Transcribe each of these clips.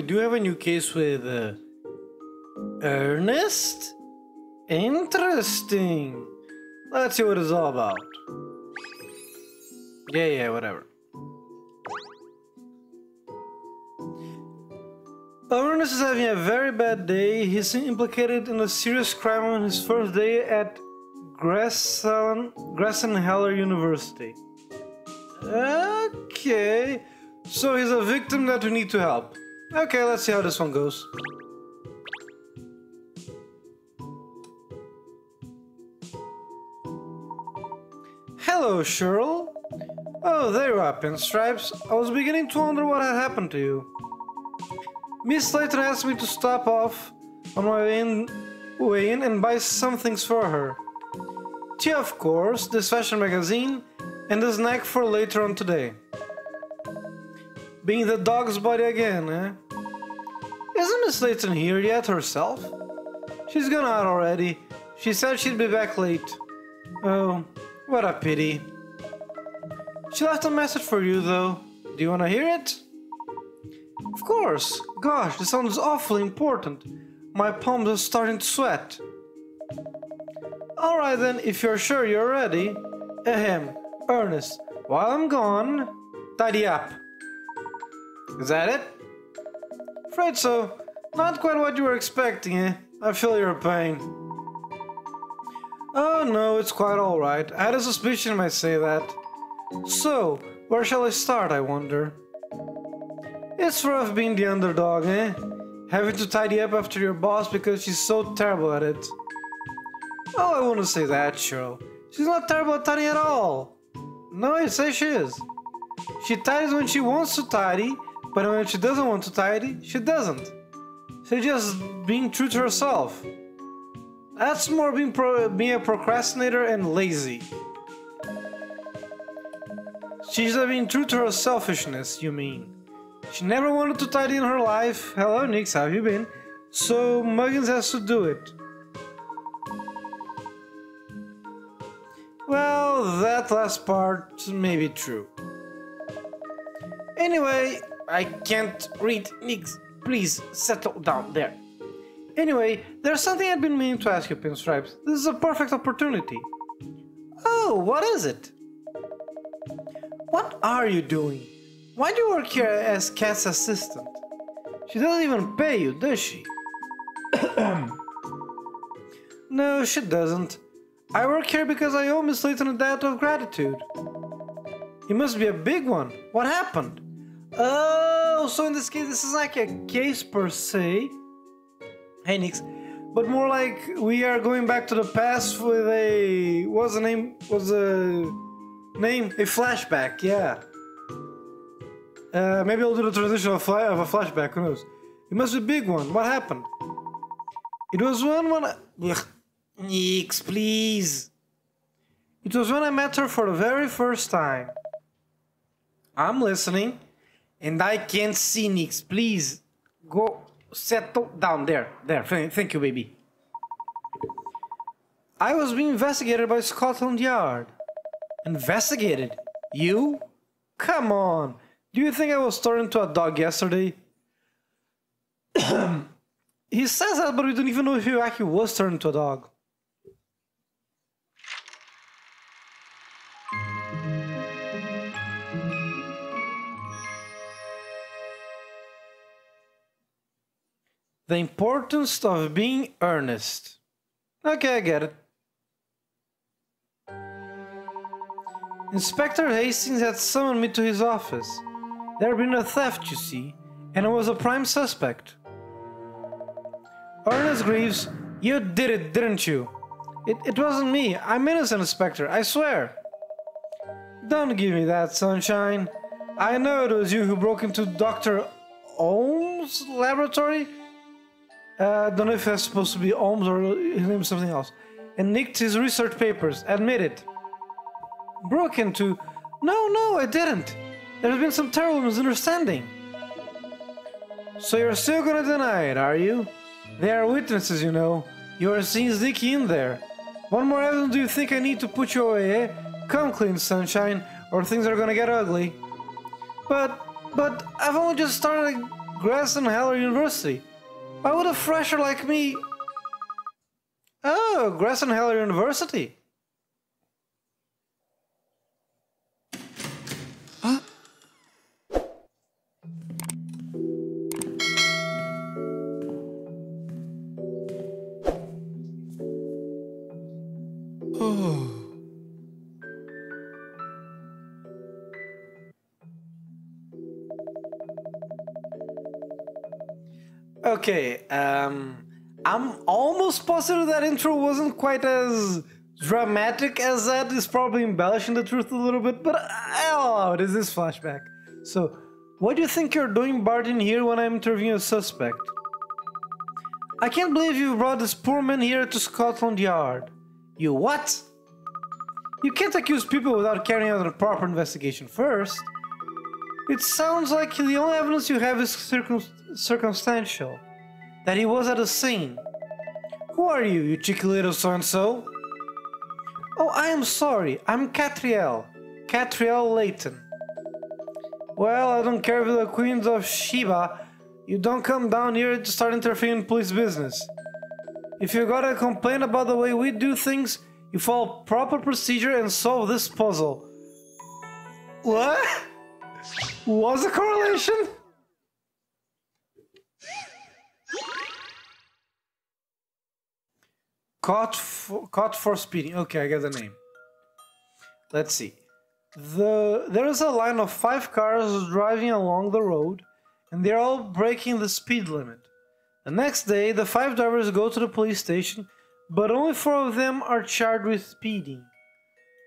we do have a new case with uh, Ernest? Interesting. Let's see what it's all about. Yeah, yeah, whatever. Ernest is having a very bad day. He's implicated in a serious crime on his first day at Grassan, Gressenheller University. Okay, so he's a victim that we need to help. Okay, let's see how this one goes. Hello, Sherl. Oh, there you are, Pinstripes. I was beginning to wonder what had happened to you. Miss Slater asked me to stop off on my way in, way in and buy some things for her. Tea, of course, this fashion magazine, and a snack for later on today. Being the dog's body again, eh? Isn't Miss Layton here yet herself? She's gone out already. She said she'd be back late. Oh, what a pity. She left a message for you, though. Do you want to hear it? Of course. Gosh, this sounds awfully important. My palms are starting to sweat. Alright then, if you're sure you're ready. Ahem, Ernest, while I'm gone, tidy up. Is that it? Afraid so. Not quite what you were expecting, eh? I feel your pain. Oh no, it's quite alright. I had a suspicion might say that. So, where shall I start, I wonder? It's rough being the underdog, eh? Having to tidy up after your boss because she's so terrible at it. Oh, I wouldn't say that, Sherl. She's not terrible at tidying at all. No, I say she is. She tidies when she wants to tidy, but when she doesn't want to tidy, she doesn't. She's just being true to herself. That's more being, being a procrastinator and lazy. She's being true to her selfishness, you mean. She never wanted to tidy in her life. Hello, Nix, how have you been? So Muggins has to do it. Well, that last part may be true. Anyway, I can't read. Nix, please settle down there. Anyway, there's something I've been meaning to ask you, Pinstripes. This is a perfect opportunity. Oh, what is it? What are you doing? Why do you work here as Kat's assistant? She doesn't even pay you, does she? no, she doesn't. I work here because I owe Miss Layton a debt of gratitude. It must be a big one. What happened? Oh, so in this case, this is like a case per se. Hey, Nix. But more like we are going back to the past with a. What's the name? Was a name? A flashback, yeah. Uh, maybe I'll do the transition of, of a flashback, who knows? It must be a big one. What happened? It was when when I... Ugh. Nix, please. It was when I met her for the very first time. I'm listening, and I can't see Nix. Please, go settle down there. There, thank you, baby. I was being investigated by Scotland Yard. Investigated? You? Come on. Do you think I was turned into a dog yesterday? he says that, but we don't even know if he actually was turned into a dog. The importance of being earnest. Okay, I get it. Inspector Hastings had summoned me to his office. There had been a theft, you see, and I was a prime suspect. Ernest Greeves, you did it, didn't you? It, it wasn't me. I'm innocent, Inspector, I swear. Don't give me that, sunshine. I know it was you who broke into Dr. Ohm's laboratory. I uh, don't know if that's supposed to be Ohms or his name is something else. And nicked his research papers. Admit it. Broke into. No, no, I didn't. There's been some terrible misunderstanding. So you're still gonna deny it, are you? There are witnesses, you know. You are seen sneaking in there. One more evidence do you think I need to put you away, eh? Come clean, sunshine, or things are gonna get ugly. But, but, I've only just started at Grass Grayson-Heller University. Why would a fresher like me... Oh, Grayson-Heller University. Okay, um, I'm almost positive that intro wasn't quite as dramatic as that. It's probably embellishing the truth a little bit, but allow it. Is this flashback? So, what do you think you're doing, Barton, here when I'm interviewing a suspect? I can't believe you brought this poor man here to Scotland Yard. You what? You can't accuse people without carrying out a proper investigation first. It sounds like the only evidence you have is circum circumstantial. That he was at the scene. Who are you, you cheeky little so-and-so? Oh, I am sorry. I'm Katrielle. Katrielle Layton. Well, I don't care if you're the Queens of Sheba. You don't come down here to start interfering in police business. If you got a complaint about the way we do things, you follow proper procedure and solve this puzzle. What? Was a correlation? Caught for, caught for speeding. Okay, I get the name. Let's see. The there is a line of five cars driving along the road, and they're all breaking the speed limit. The next day, the five drivers go to the police station, but only four of them are charged with speeding.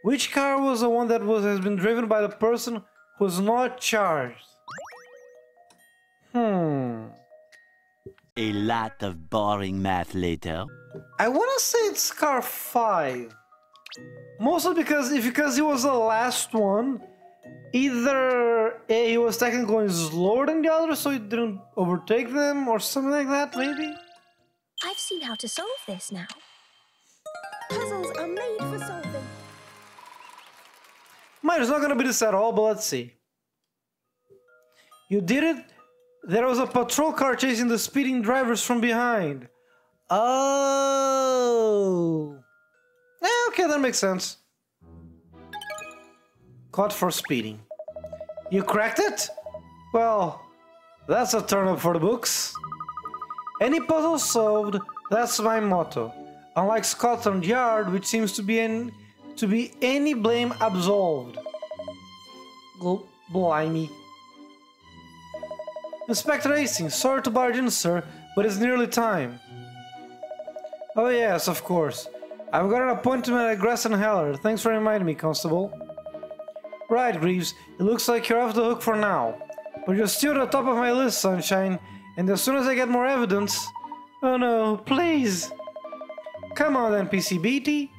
Which car was the one that was has been driven by the person who's not charged? Hmm. A lot of boring math later. I want to say it's car 5. Mostly because if because he was the last one, either A, he was technically going slower than the others so he didn't overtake them or something like that, maybe? I've seen how to solve this now. Puzzles are made for solving. Mine is not gonna be this at all, but let's see. You did it? There was a patrol car chasing the speeding drivers from behind. Oh. Okay, that makes sense. Caught for speeding. You cracked it? Well, that's a turn up for the books. Any puzzle solved, that's my motto. Unlike Scotland Yard, which seems to be in, to be any blame absolved. Gl blimey. Inspector Racing, sorry to barge in, sir, but it's nearly time. Oh yes, of course. I've got an appointment at Grayson-Heller. Thanks for reminding me, Constable. Right, Greeves. It looks like you're off the hook for now. But you're still at the top of my list, Sunshine. And as soon as I get more evidence... Oh no, please! Come on then, PCBT.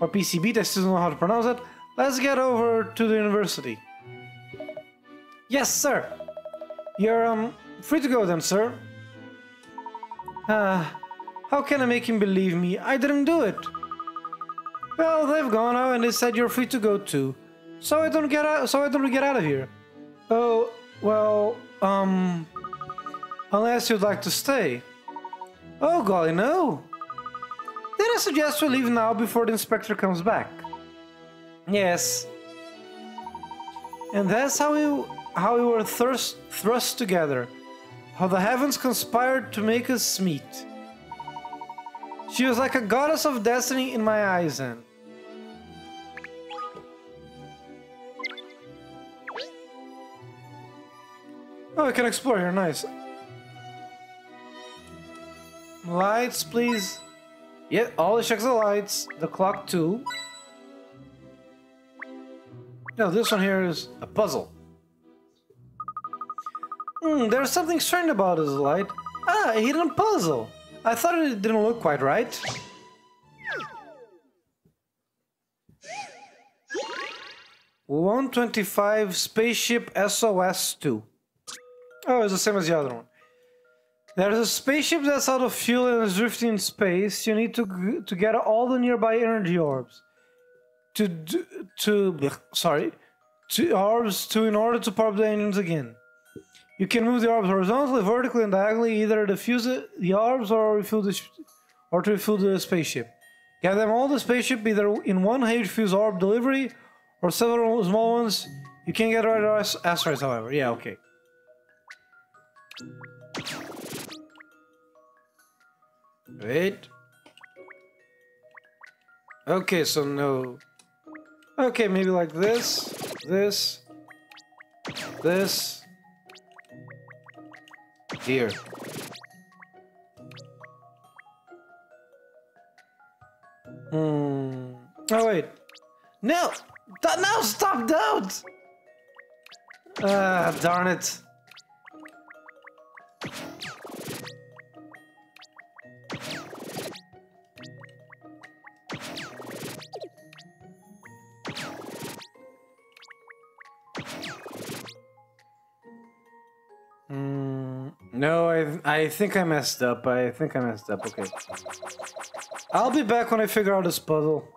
Or PCBT, I still don't know how to pronounce it. Let's get over to the university. Yes, sir. You're, um, free to go then, sir. Ah... How can I make him believe me? I didn't do it. Well, they've gone now and they said you're free to go too. So I don't get out so I don't get out of here. Oh, well, um unless you'd like to stay. Oh golly no. Then I suggest we leave now before the inspector comes back. Yes. And that's how we how we were thrust thrust together. How the heavens conspired to make us meet. She was like a goddess of destiny in my eyes then. Oh, I can explore here, nice. Lights, please. Yeah, all the checks the lights. The clock too. No, this one here is a puzzle. Hmm, there's something strange about this light. Ah, a hidden puzzle. I thought it didn't look quite right. One twenty-five spaceship SOS two. Oh, it's the same as the other one. There's a spaceship that's out of fuel and is drifting in space. You need to to get all the nearby energy orbs. To to sorry, to orbs to in order to power the engines again. You can move the orbs horizontally, vertically, and diagonally, either to fuse the orbs or refuel the, or to refuel the spaceship. Get them all the spaceship either in one huge fuse orb delivery or several small ones. You can get rid of asteroids, however. Yeah, okay. Wait. Okay, so no. Okay, maybe like this, this, this. Here. Hmm. Oh wait. No. No! Stop! Don't! Ah, darn it. I I think I messed up. I think I messed up. Okay. I'll be back when I figure out this puzzle.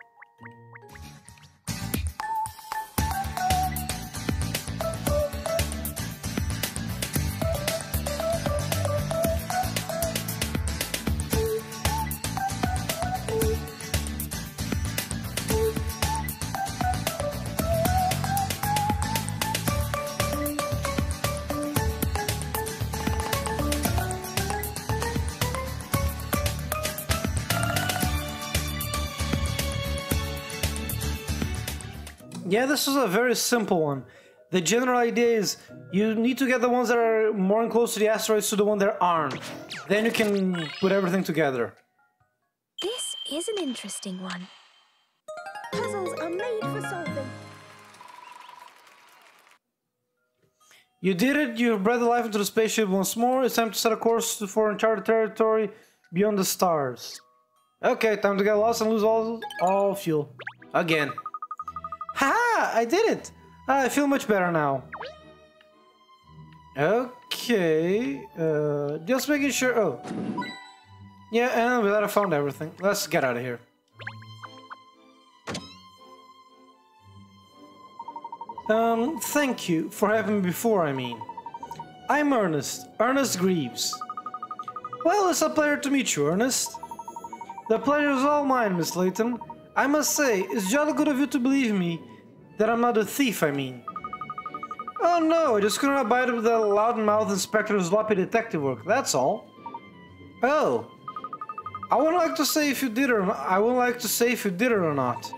This is a very simple one. The general idea is you need to get the ones that are more close to the asteroids to the one that aren't. Then you can put everything together. This is an interesting one. Puzzles are made for solving. You did it, you bred the life into the spaceship once more. It's time to set a course for uncharted territory beyond the stars. Okay, time to get lost and lose all, all fuel. Again. Haha! I did it! Ah, I feel much better now. Okay, uh, just making sure. Oh. Yeah, and that I found everything. Let's get out of here. Um, thank you for having me before, I mean. I'm Ernest, Ernest Greeves. Well, it's a pleasure to meet you, Ernest. The pleasure is all mine, Miss Layton. I must say, it's jolly good of you to believe me that I'm not a thief, I mean. Oh no, I just couldn't abide with the loudmouth inspector's sloppy detective work, that's all. Oh. I wouldn't like to say if you did or I wouldn't like to say if you did it or not.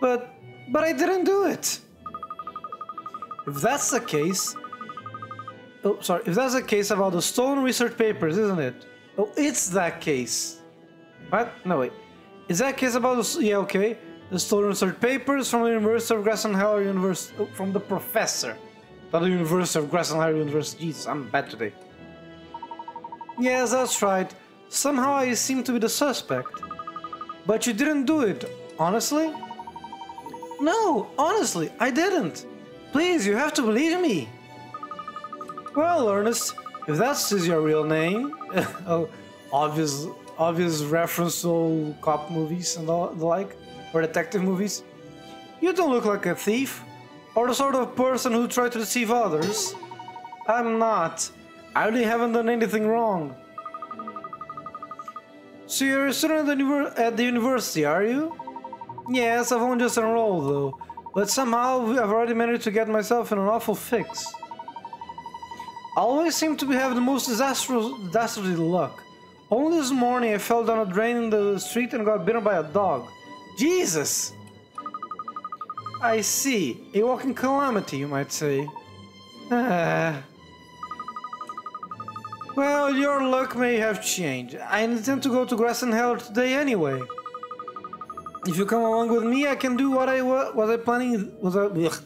But, but I didn't do it. If that's the case... Oh, sorry. If that's the case about the stolen research papers, isn't it? Oh, it's that case. What? No, wait. Is that case about the... Yeah, okay. The stolen research papers from the University of Gressenheller University... Oh, from the professor. Not the University of Gressenheller University. Jesus, I'm bad today. Yes, that's right. Somehow I seem to be the suspect. But you didn't do it, honestly? No, honestly, I didn't. Please, you have to believe me. Well, Ernest, if that's is your real name, oh, obvious, obvious reference to old cop movies and all the like, or detective movies, you don't look like a thief, or the sort of person who tried to deceive others. I'm not. I really haven't done anything wrong. So you're a student at the, university, are you? Yes, I've only just enrolled though, but somehow I've already managed to get myself in an awful fix. I always seem to be having the most disastrous, dastardly luck. Only this morning I fell down a drain in the street and got bitten by a dog. Jesus! I see. A walking calamity, you might say. Ah. Well, your luck may have changed. I intend to go to Gressenheller today anyway. If you come along with me, I can do what I wa- was I planning. Was I? Ugh.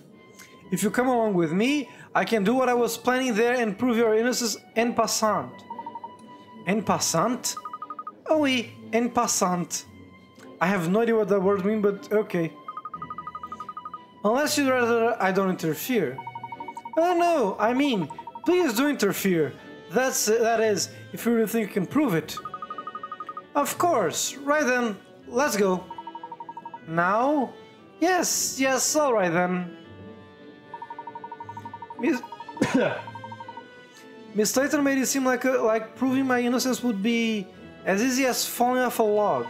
If you come along with me, I can do what I was planning there and prove your innocence en passant. En passant? Oh oui, en passant. I have no idea what that word means, but okay. Unless you'd rather I don't interfere. Oh no, I mean, please do interfere. That's that is, if you really think you can prove it. Of course. Right then, let's go. Now? Yes, yes, alright then. Miss Miss Layton made it seem like a, like proving my innocence would be as easy as falling off a log.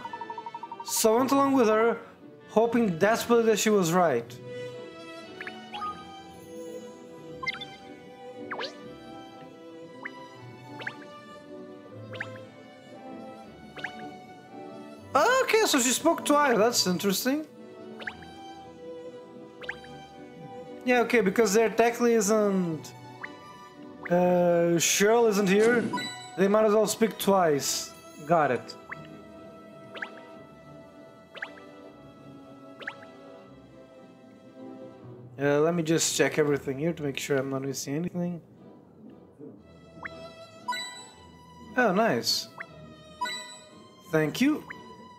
So I went along with her, hoping desperately that she was right. Okay, so she spoke twice. That's interesting. Yeah, okay, because there technically isn't. Uh, Sherl isn't here. They might as well speak twice. Got it. Uh, let me just check everything here to make sure I'm not missing anything. Oh, nice. Thank you.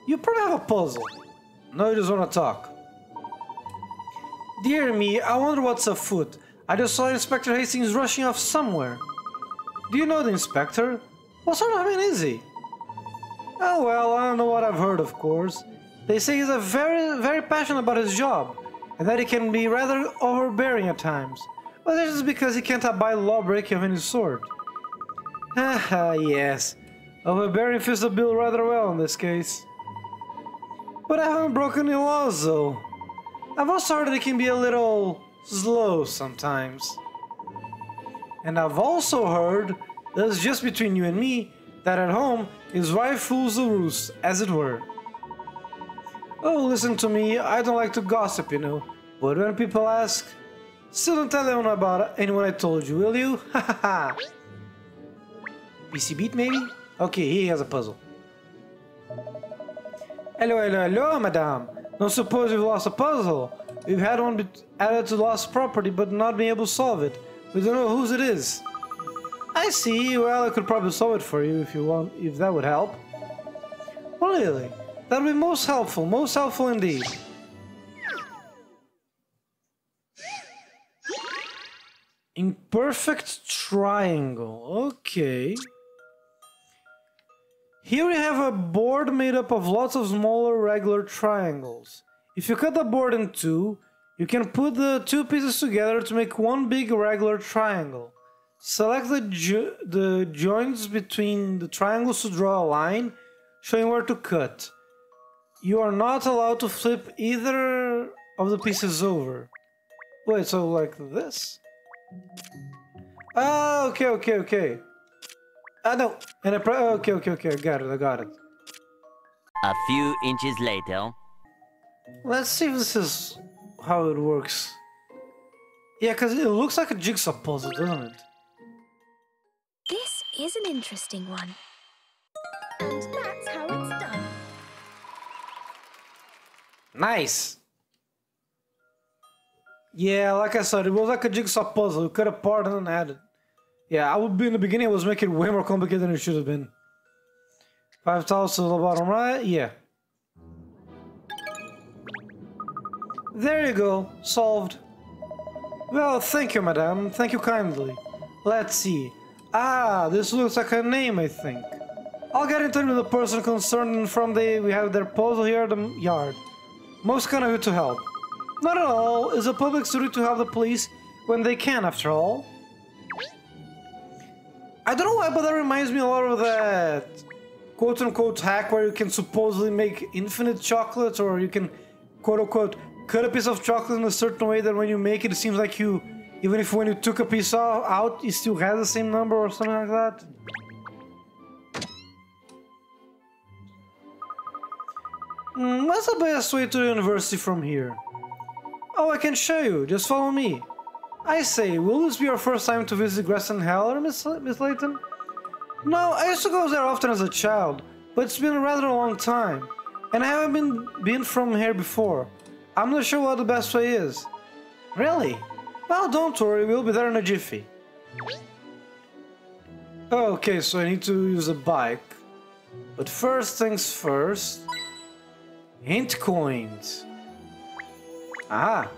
You probably have a puzzle. No, you just want to talk. Dear me, I wonder what's afoot. I just saw Inspector Hastings rushing off somewhere. Do you know the inspector? What sort of man is he? Oh well, I don't know what I've heard, of course. They say he's a very, very passionate about his job, and that he can be rather overbearing at times. But this is because he can't abide lawbreaking of any sort. Haha, yes. Overbearing fits the bill rather well in this case. But I haven't broken any laws, though. I've also heard that he can be a little slow sometimes. And I've also heard, that's just between you and me, that at home his wife fools the roost, as it were. Oh, listen to me, I don't like to gossip, you know, but when people ask, still don't tell anyone about anyone I told you, will you? Ha ha ha! PC Beat, maybe? Okay, he has a puzzle. Hello, hello, hello, madame. Don't suppose you've lost a puzzle. We've had one added to the lost property, but not been able to solve it. We don't know whose it is. I see. Well, I could probably solve it for you if you want, if that would help. Really? That would be most helpful, most helpful indeed. Imperfect triangle. Okay. Here we have a board made up of lots of smaller regular triangles. If you cut the board in two, you can put the two pieces together to make one big regular triangle. Select the, jo the joints between the triangles to draw a line, showing where to cut. You are not allowed to flip either of the pieces over. Wait, so like this? Oh, okay, okay, okay. Ah, no. And I okay, okay, okay, I got it, I got it. A few inches later. Let's see if this is how it works. Yeah, because it looks like a jigsaw puzzle, doesn't it? This is an interesting one. Nice! Yeah, like I said, it was like a jigsaw puzzle. You cut apart and then added. Yeah, I would be in the beginning, I was making it way more complicated than it should have been. Five tiles to the bottom right? Yeah. There you go, solved. Well, thank you, madame. Thank you kindly. Let's see. Ah, this looks like a name, I think. I'll get in touch with the person concerned and from the we have their puzzle here at the yard. Most kind of you to help. Not at all. It's a public duty to help the police when they can, after all. I don't know why, but that reminds me a lot of that quote-unquote hack where you can supposedly make infinite chocolates or you can quote-unquote cut a piece of chocolate in a certain way that when you make it, it seems like you, even if when you took a piece out, you still has the same number or something like that. Mm, what's the best way to the university from here? Oh, I can show you. Just follow me. I say, will this be your first time to visit Grayson Heller, Miss, Miss Layton? No, I used to go there often as a child, but it's been a rather long time, and I haven't been, been from here before. I'm not sure what the best way is. Really? Well, don't worry, we'll be there in a jiffy. Okay, so I need to use a bike. But first things first... Hint coins. Ah.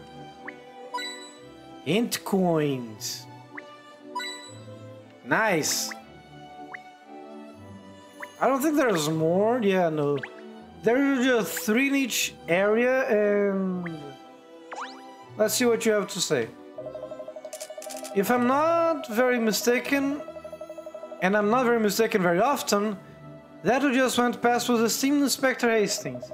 Hint coins. Nice. I don't think there's more. Yeah, no. There's just three in each area and... Let's see what you have to say. If I'm not very mistaken, and I'm not very mistaken very often, that who just went past was the Steam Inspector Hastings.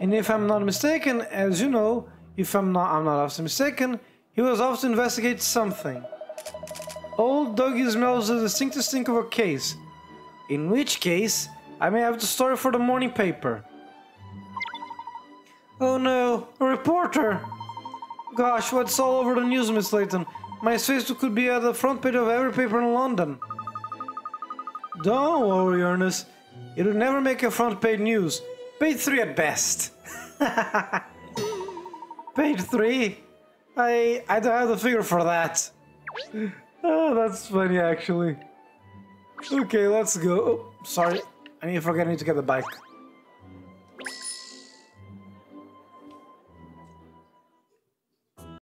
And if I'm not mistaken, as you know, if I'm not I'm not often mistaken, he was off to investigate something. Old Dougie smells the distinct stink of a case. In which case, I may have the story for the morning paper. Oh no, a reporter! Gosh, what's all over the news, Miss Layton? My face could be at the front page of every paper in London. Don't worry, Ernest. It'll never make a front page news. Page 3 at best. page 3? I, I don't have the figure for that. Oh, that's funny, actually. Okay, let's go. Oh, sorry. I need to forget I need to get the bike.